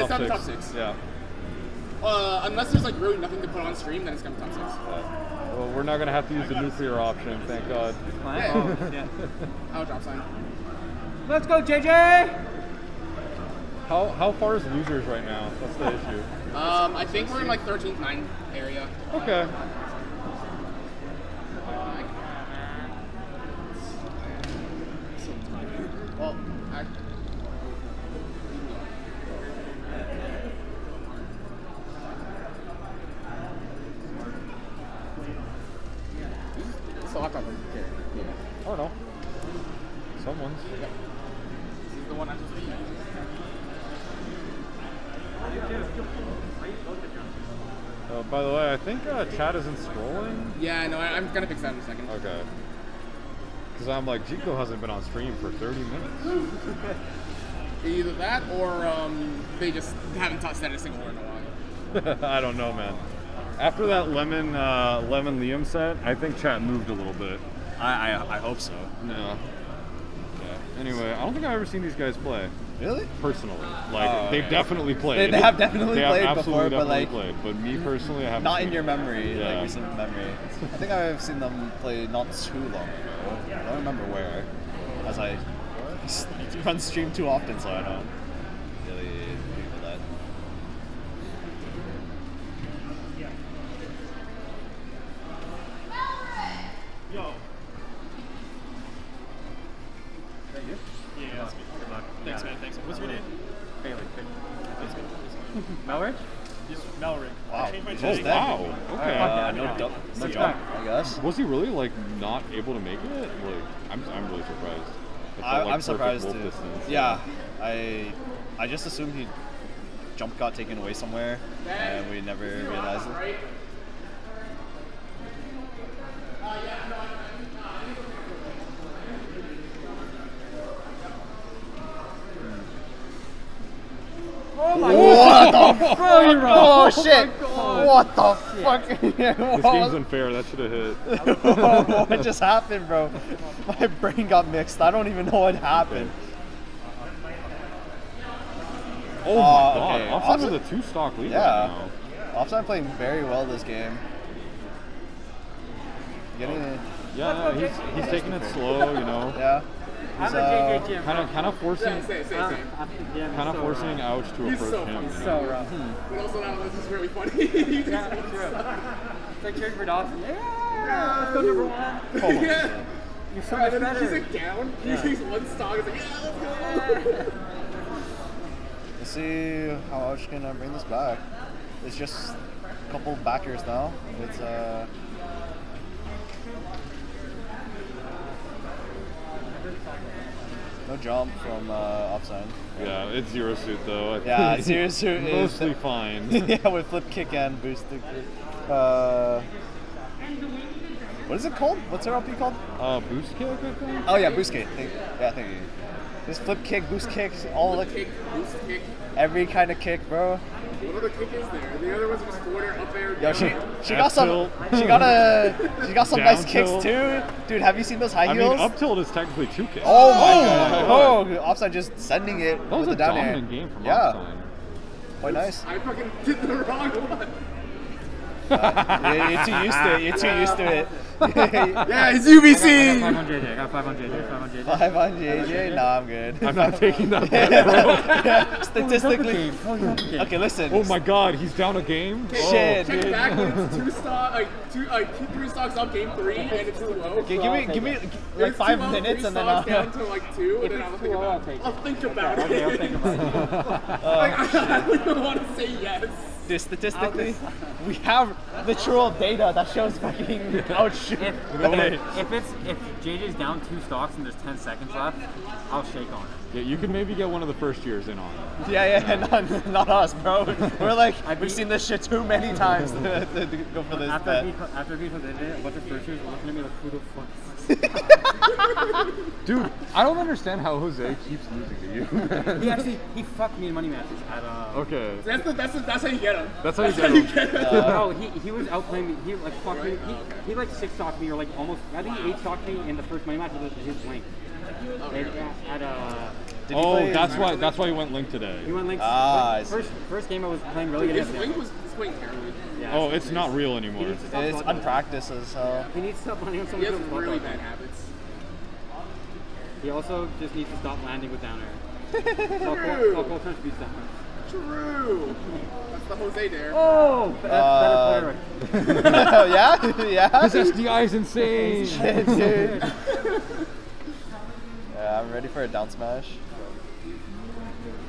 it's top not six. top six. Yeah. Uh, unless there's like really nothing to put on stream, then it's gonna be top six. Well, we're not gonna have to use the nuclear option, thank God. Yeah. Oh, yeah. Oh, drop sign. Let's go, JJ! How how far is losers right now? That's the issue. Um, I think we're in like 13th, 9th area. Okay. Well, I, so laptop over here. Yeah. I don't know. Someone's. This is the one I'm supposed to be using. Uh, by the way, I think uh, chat isn't scrolling. Yeah, no, I, I'm gonna fix that in a second. Okay. Because I'm like, Jico hasn't been on stream for 30 minutes. Either that or um, they just haven't touched that a single word in a while. I don't know, man. After that lemon uh, lemon Liam set, I think chat moved a little bit. I, I, I hope so. Yeah. Yeah. Anyway, I don't think I've ever seen these guys play. Really? Personally, like Oh, they've okay. definitely played. they have definitely They have played before, but like played. But me personally, I haven't. seen in your memory, Yeah. like recent memory. I think I've seen them play not too long ago. I don't remember where, as I run stream too often, so I don't Was he really like not able to make it? Like, I'm, I'm really surprised. It I, like I'm surprised too. distance. Yeah, I I just assumed he jump got taken away somewhere, and we never realized it. Uh, Oh my What the fuck? Bro, Oh, oh shit! What the fuck? This game's unfair. That should have hit. what just happened, bro? My brain got mixed. I don't even know what happened. Oh Oh, my uh, god. okay. Opsine Opsine- with a two stock lead Yeah. right now. Opsine playing very well this game. Getting oh. it. Yeah, he's, he's taking it slow, you know. Yeah. I'm He's, a uh, JJ Jim. Kind of, kind of forcing, Yeah, say, say, Uh, say. yeah, kind of so forcing rough. Ouch to He's approach so him. funny. you know? So rough. But also now this is really funny. Yeah, wants true. It's like cheering for Dawson. Yeah, let's go number one. yeah. You're so much then he's better. like down. He takes one stock. He's like, yeah, let's go. Let's see how Ouch can uh, bring this back. It's just a couple backers now. It's uh. No jump from uh, Opsine. Yeah, it's zero suit though. I Yeah, think zero suit is mostly fine. yeah, with flip kick and boost kick. Uh, what is it called? What's her LP called? uh, boost kick, I think. Oh yeah, boost kick. Thank, yeah, thank you. This flip kick, boost kicks, all the Kick, boost kick. every kind of kick, bro. What other kick is there? The other one's just forward, up air, Yo, she she got some she got a she got some nice kicks tilt. too, dude. Have you seen those high I heels? mean, up tilt is technically two kicks. oh my Oh god! Oh, Opsine just sending it That was with a the down air. dominant game from Yeah, Opsine. quite nice. I fucking did the wrong one. Yeah, you're too used to it. You're too used to it. Yeah, it's UBC. I got UBC. 500 JJ. I got 500 JJ. 500 JJ. Five on JJ? Nah, I'm good. I'm not taking that bet, bro. Statistically. Okay, listen. Oh my god, he's down a game? Oh. Shit, Check dude. back when it's two stock, like two, like two, three stocks up game three, and it's too low. Okay, give me, give me like It's five low, minutes and then I'll. down to like two, and then I'll think about it. it. I'll think about it. Okay, I'll think about it. I don't want to say yes. Dude, statistically, we have literal data that shows fucking outshoot. If, Hey. if it's if JJ's down two stocks and there's 10 seconds left, I'll shake on it. Yeah, you could maybe get one of the first years in on it. Yeah, yeah, not, not us, bro. We're like, I we've seen this shit too many times to, to, to go for this After bet. he after he was in it, a bunch of first years looking at me like, who the fuck? Dude, I don't understand how Jose keeps losing to you. He actually he fucked me in money matches at uh. okay. That's the, that's the, that's how you get him. That's how you That's get how you 'em. get him. no, he, he was outplaying me. He like fucked me. He, he like six stocked me or like almost. I think he eight stocked me in the first money match with his link. And at, at uh Did he Oh, play- that's why. That's why he went Link today. He went Link. Ah, I see. first, first game I was playing really good His against Link him. was swinging terribly. Yeah, Oh, it's not real anymore. He needs to stop It's unpracticed as hell. He needs to stop landing on He has really bad him. habits. He also just needs to stop landing with down air. True. Stop trying to beat down. True. That's the Jose dare. Oh, that's Uh, better player. yeah, yeah. His SDI is insane. Shit, dude. yeah, I'm ready for a down smash.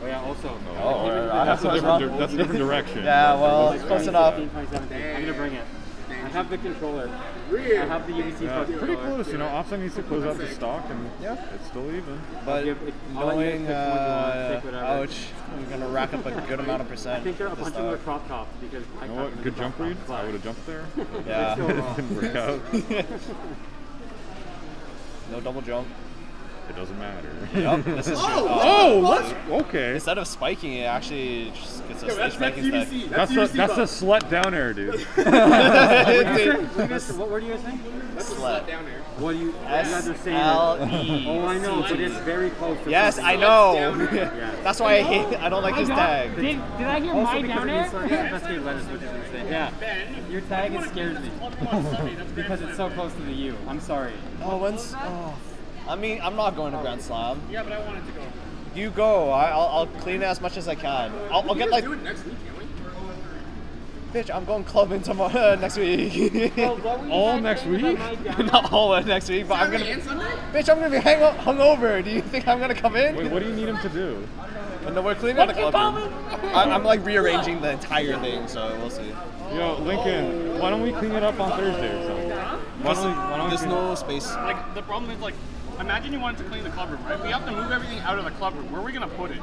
Oh yeah, also. Oh, I That's a different. That's a different direction. Yeah, well, it's close 2017, enough. 2017. I'm gonna bring it. I have the controller. Really? I have the UBC Yeah, pretty controller. close. You know, Opsa needs to close out the stock, and Yeah. it's still even. But give- if- I'll let you knowing, want, uh, ouch, I'm gonna rack up a good amount of percent. I think they're a bunch of them are stock. crop tops because I You know what? Good jump read. I would have jumped there. Yeah. Wrong. Didn't work out. no double jump. It doesn't matter. Yep, this is true. Oh, let's oh, okay. Instead of spiking, it actually just gets a Yo, stage that's, that's. UBC. That's That's, the UBC that's the buff. slut down air, dude. What, do you guys, what word do you guys think? That's the Slut. slut down there. What do you, you guys are saying? S-L-E. Oh, I know, but it's very close. To Yes. I know. Yeah. That's why I hate. I don't like this tag. Did, did I hear Also my because down it there? means letters, which is insane. Yeah. Your tag it scares me because it's so close to the U. I'm sorry. Oh, when's? Oh, I mean, I'm not going to Grand oh. Slam. Yeah, but I wanted to go. You go. I, I'll, I'll clean it as much as I can. I'll, I'll We get like, do it next week, can't we? bitch. I'm going clubbing tomorrow next week. Oh, all next week? not all of next week, but I'm Saturday gonna. and Bitch, I'm gonna be hang hungover. Do you think I'm gonna come in? Wait, what do you need him to do? No, we're cleaning the club. room. I, I'm like rearranging the entire thing, so we'll see. Yo, Lincoln, why don't we clean it up on Thursday or something? Why don't we, why don't we There's clean no space. Like the problem is like, imagine you wanted to clean the club room, right? We have to move everything out of the club room. Where are we gonna put it?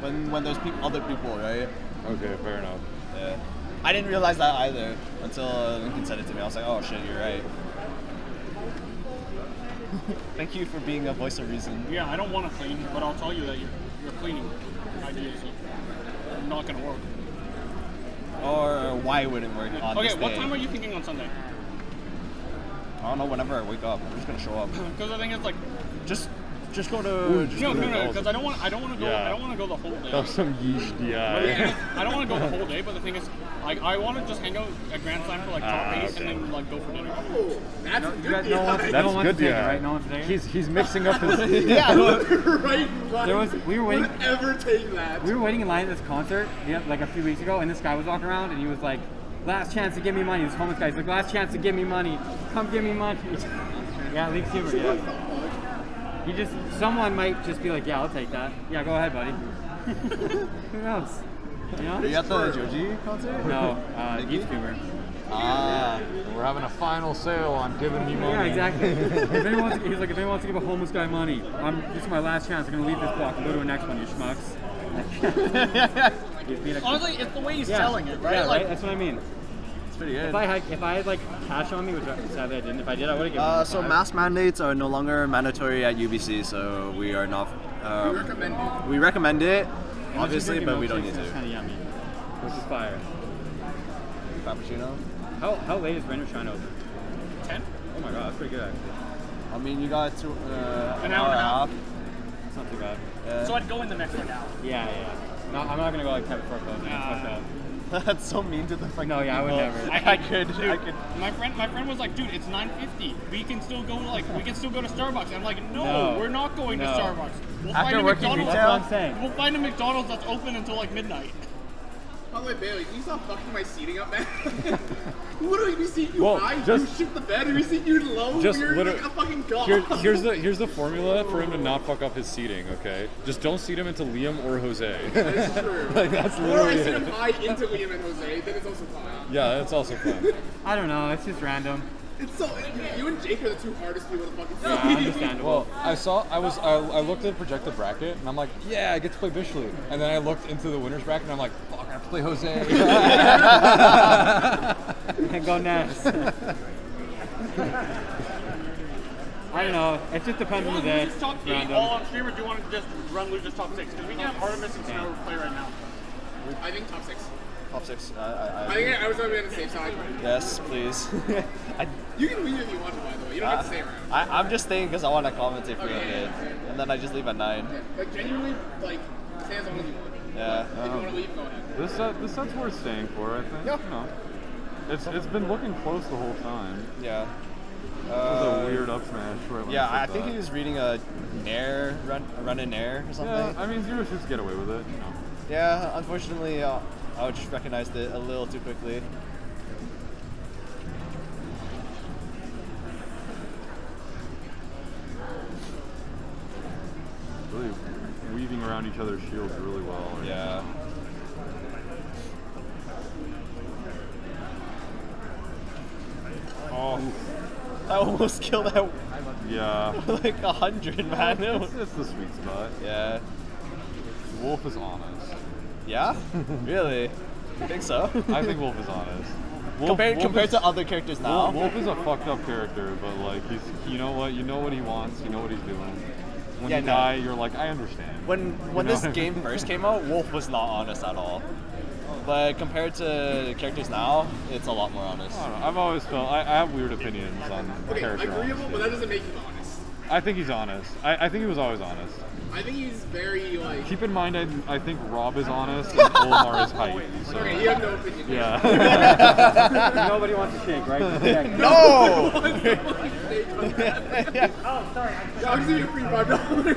When when there's peop other people, right? Okay, fair enough. Yeah. I didn't realize that either until uh, Lincoln said it to me. I was like, oh shit, you're right. Thank you for being a voice of reason. Yeah, I don't want to clean, but I'll tell you that your your cleaning ideas are not gonna work. Or why it wouldn't work on Okay, this what day. time are you thinking on Sunday? I don't know. Whenever I wake up, I'm just gonna show up. Because I think it's like just just go to. just no, go no, no, because I don't want I don't want to go Yeah. I don't want to go the whole day. That was some yeesh But DI. I don't want to go the whole day, but the thing is, like, I want to just hang out at Grand Slam for like top Ah, eight okay. and then like go for dinner. Oh, that's a You good guys, no one, That's no wants good to take it, DI. right? No one's taking it. He's he's mixing up his. yeah. right. There was- we were waiting- Would ever take that. We were waiting in line at this concert yeah, like a few weeks ago, and this guy was walking around, and he was like, "Last chance to give me money." This homeless guy's like, "Last chance to give me money. Come give me money." yeah, Leaf Humor. Yeah. He just, someone might just be like, "Yeah, I'll take that." Yeah, go ahead, buddy. Who knows? You know? Are you at the Joji concert? No, uh, Humor. Ah. We're having a final sale on giving me money. Yeah, exactly. if anyone wants to, he's like, if anyone wants to give a homeless guy money, I'm, this is my last chance. I'm gonna leave this block and go to the next one, you schmucks. He's being a- Honestly, it's the way he's Yeah. selling it, right? Yeah, like, right. That's what I mean. It's pretty good. If I had, if I had like cash on me, which I- sadly I didn't. If I did, I would have given. Uh, him so five. mask mandates are no longer mandatory at UBC, so we are not. Uh, We recommend it. we recommend it, And obviously, but we don't milkshakes, need It's kind to. of yummy, which is fire. Cappuccino. How how late is Rain or Shine open? 10? Oh my god, that's pretty good actually. I mean, you got two, uh, An hour and a half. That's not too bad. Yeah. So I'd go in the next one hour. Yeah, yeah. No, I'm not gonna go like Kevin Farco. Nah. That. That's so mean to the fucking No, yeah, I would never. I, I could, I could. My friend, my friend was like, "Dude, it's 9:50. We can still go like we can still go to Starbucks." I'm like, "No, No. we're not going No. to Starbucks. We'll After find a working McDonald's. That's what I'm saying. We'll find a McDonald's that's open until like midnight." Oh, By the way, Bailey, can you stop fucking my seating up, man? literally, we seat you Well, high, just- you shit the bed, we seat you low, just you're liter- like a fucking god. Here, here's the here's the formula for him to not fuck up his seating. Okay, just don't seat him into Liam or Jose. That's true. like that's or I literally sit him it. high into Liam and Jose, then it's also fine. Yeah, that's also fun. I don't know. It's just random. It's so, you and Jake are the two hardest people to fucking Yeah, see. understandable. Well, I saw I was I, I looked at the projected bracket and I'm like, yeah, I get to play Bishlu. And then I looked into the winners bracket and I'm like, fuck, I have to play Jose. go Ness. I don't know. It just depends on you the day. Losers top eight random. all on stream, or do you want to just run losers top six? Because we can have Artemis and Snow play right now. I think top six. Top six. Uh, I, I, I think I was going to be on the safe side. yes, please. I, You can leave if you want to, by the way. You don't have to stay around. I, I'm just staying because I want to commentate for Okay, a yeah, bit, yeah. and then I just leave at nine. Like genuinely, like stay as long as you want. Yeah. If you want to leave. This set, this set's worth staying for, I think. Yeah. You know, it's it's been looking close the whole time. Yeah. It was Uh, a weird up smash. Right Yeah, I, I think that. he was reading a nair run, a run in nair or something. Yeah, I mean zero suits get away with it. You know. Yeah, unfortunately, uh, I just recognized it a little too quickly. Weaving around each other's shields really well. right Yeah. Oh, I almost killed that. Yeah. like a hundred, man. It's, it's the sweet spot. yeah. Wolf is honest. Yeah? really? You think so? I think Wolf is honest. Wolf, compared Wolf compared is, to other characters now. Wolf, Wolf is a fucked up character, but like he's you know what you know what he wants, you know what he's doing. When Yeah, you no. die, you're like I understand. When when know this game first came out, Wolf was not honest at all. But compared to characters now, it's a lot more honest. I don't know. I've always felt I, I have weird opinions on Okay, character agreeable, honesty. but that doesn't make you honest. I think he's honest. I, I think he was always honest. I think he's very like. Keep in mind, I, I think Rob is honest and Olimar is hype. So. Okay, you have no opinion. Yeah. Nobody wants to shake, right? Yeah. No! Yeah, I'll give you a free five dollars.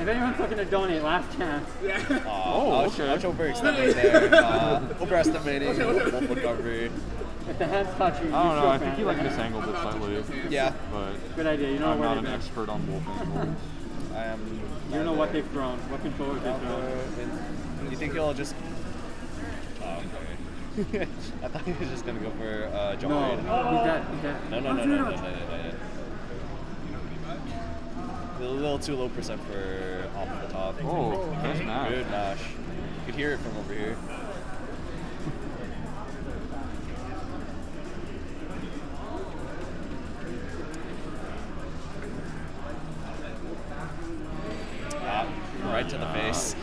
If anyone's looking to donate, last chance. yeah. Oh, I was, okay. I was there. Uh, overestimating Wolf recovery. If the hands touch you, you I don't know. I think he like fan. misangled it slightly, Yeah, but Good idea. You know I'm not an been. expert on Wolf anymore. I am. You don't know what they've thrown, what controllers they've thrown. You think he'll just? Oh, okay. I thought he was just gonna go for uh, jump No, raid. he's dead. He's dead. No, no, no, no, no, no, no, no, no. A little too low percent for off the top. Oh, nice mash. Good mash. You could hear it from over here.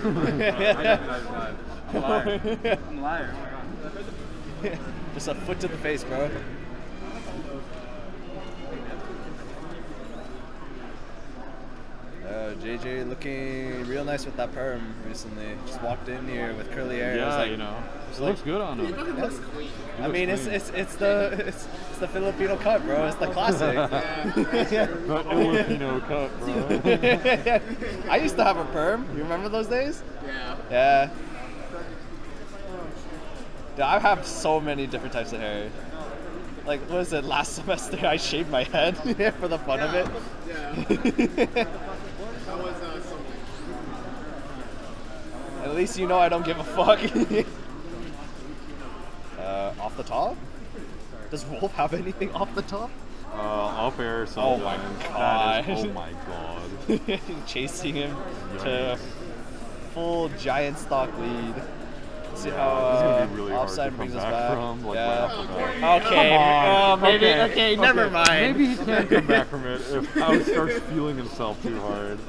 I'm a liar. I'm a liar. Just a foot to the face, bro. Uh, JJ looking real nice with that perm recently. Just walked in here with curly hair. I was Yeah, like, you know, it's it like- looks good on him. fucking looks clean. I mean, it's it's it's the it's, it's the Filipino cut, bro. It's the classic. Yeah, The Filipino cut, bro. I used to have a perm. You remember those days? yeah. Yeah. Dude, I have so many different types of hair. Like, what was it? Last semester, I shaved my head for the fun of it. Yeah. That was uh. At least you know I don't give a fuck. uh, off the top? Does Wolf have anything off the top? Uh, up air, so Oh my That is, God. oh my god. Chasing him to full giant stock lead. See how This uh, really Opsine brings us back back. from, like, yeah. right off the bat. Okay. Come on. uh, maybe. Okay. Okay. Never Okay. mind. Maybe he can't come back from it if House starts feeling himself too hard.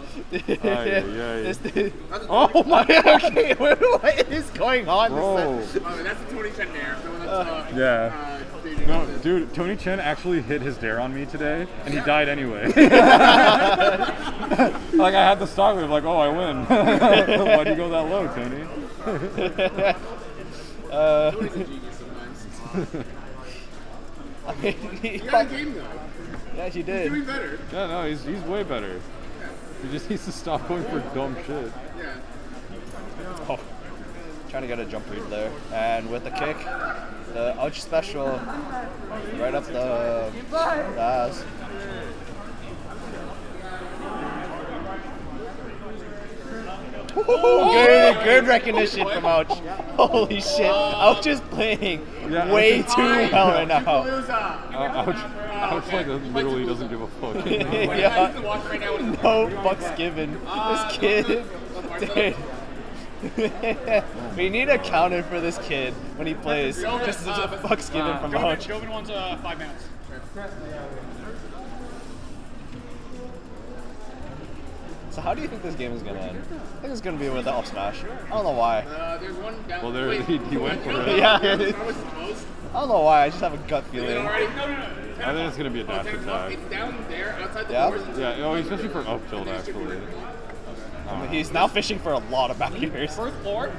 Oh my. Okay. What, what is going on? Bro. Oh, that's a Tony Chen there. So that's, uh, Yeah. Uh, dating No, dude, Tony Chen actually hit his dare on me today, and he died anyway. like I had the stock move, like, oh, I win. Why'd you go that low, Tony? Uh, Tony's a genius sometimes. I mean, he, You got a game though. yeah, he Doing did. better. Yeah, no, he's he's way better. He just needs to stop going for dumb shit. Yeah. Oh, trying to get a jump read there, and with the kick, the ouch special, right up the, the ass. Ooh, good, good recognition from Ouch. Holy shit, Ouch is playing Yeah, way is- too well right now. Palooza. Uh, ouch, ouch, like literally doesn't give a fuck. Yeah. I used to watch right now. with- No fucks given. This kid, dude. we need a counter for this kid when he plays. Just as a fucks given from Joven, Ouch. Joven wants uh, five minutes. So how do you think this game is gonna end? I think it's gonna be with the up smash. I don't know why. Uh, there's one down. Well, there- wait, he- he went for it. Yeah. That was supposed. I don't know why. I just have a gut feeling. No, no, no. I think it's gonna be a dash 10 attack. It's down there outside the Yeah? doors. Yeah, oh, especially for up tilt actually. Uh, He's now fishing for a lot of backers. First floor,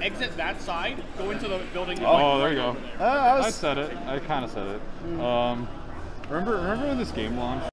exit that side, go into the building. and Oh, there you go. Uh, I I said it. I kind of said it. Um, remember, remember when this game launched?